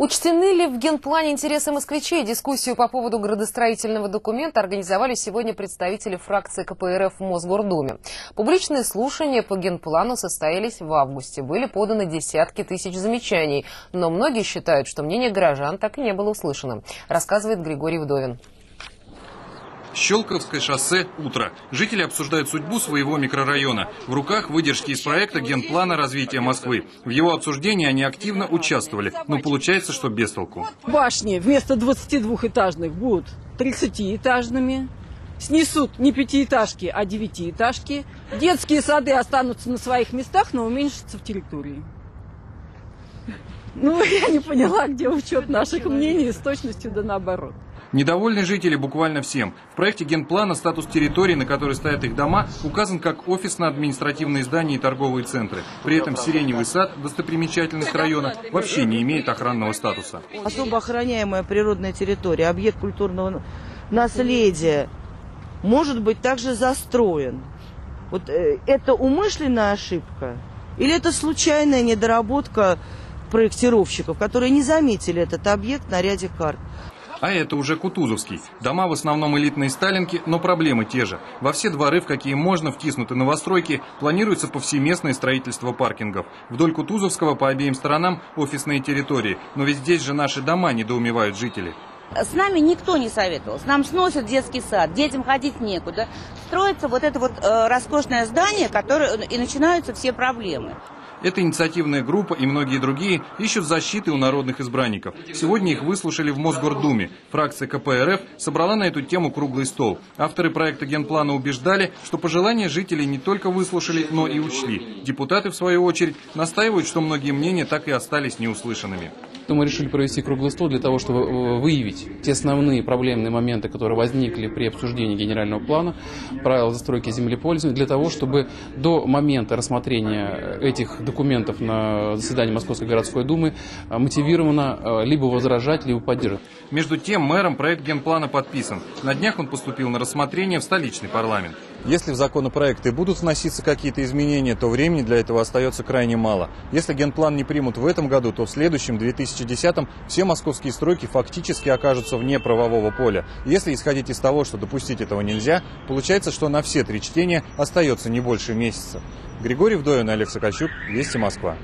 Учтены ли в генплане интересы москвичей? Дискуссию по поводу градостроительного документа организовали сегодня представители фракции КПРФ в Мосгордуме. Публичные слушания по генплану состоялись в августе. Были поданы десятки тысяч замечаний. Но многие считают, что мнение горожан так и не было услышано, рассказывает Григорий Вдовин. Щелковское шоссе «Утро». Жители обсуждают судьбу своего микрорайона. В руках выдержки из проекта Генплана развития Москвы. В его обсуждении они активно участвовали, но получается, что без толку. Башни вместо 22-этажных будут 30-этажными. Снесут не пятиэтажки, а девятиэтажки. Детские сады останутся на своих местах, но уменьшатся в территории. Ну, я не поняла, где учет наших мнений с точностью да наоборот. Недовольны жители буквально всем. В проекте генплана статус территории, на которой стоят их дома, указан как офисно-административные здания и торговые центры. При этом Сиреневый сад, достопримечательность района, вообще не имеет охранного статуса. Особо охраняемая природная территория, объект культурного наследия, может быть также застроен. Вот э, это умышленная ошибка или это случайная недоработка проектировщиков, которые не заметили этот объект на ряде карт? А это уже Кутузовский. Дома в основном элитные сталинки, но проблемы те же. Во все дворы, в какие можно втиснуты новостройки, планируется повсеместное строительство паркингов. Вдоль Кутузовского по обеим сторонам офисные территории. Но ведь здесь же наши дома недоумевают жители. С нами никто не советовался. Нам сносят детский сад, детям ходить некуда. Строится вот это вот э, роскошное здание, которое и начинаются все проблемы. Эта инициативная группа и многие другие ищут защиты у народных избранников. Сегодня их выслушали в Мосгордуме. Фракция КПРФ собрала на эту тему круглый стол. Авторы проекта генплана убеждали, что пожелания жителей не только выслушали, но и учли. Депутаты, в свою очередь, настаивают, что многие мнения так и остались неуслышанными. Мы решили провести круглый стол для того, чтобы э, выявить те основные проблемные моменты, которые возникли при обсуждении генерального плана, правил застройки землепользования, для того, чтобы до момента рассмотрения этих документов на заседании Московской городской думы а, мотивированно а, либо возражать, либо поддерживать. Между тем, мэром проект генплана подписан. На днях он поступил на рассмотрение в столичный парламент. Если в законопроекты будут вноситься какие-то изменения, то времени для этого остается крайне мало. Если генплан не примут в этом году, то в следующем, 2010-м, все московские стройки фактически окажутся вне правового поля. Если исходить из того, что допустить этого нельзя, получается, что на все три чтения остается не больше месяца. Григорий Вдовин Олег Сокольчук. Вести Москва.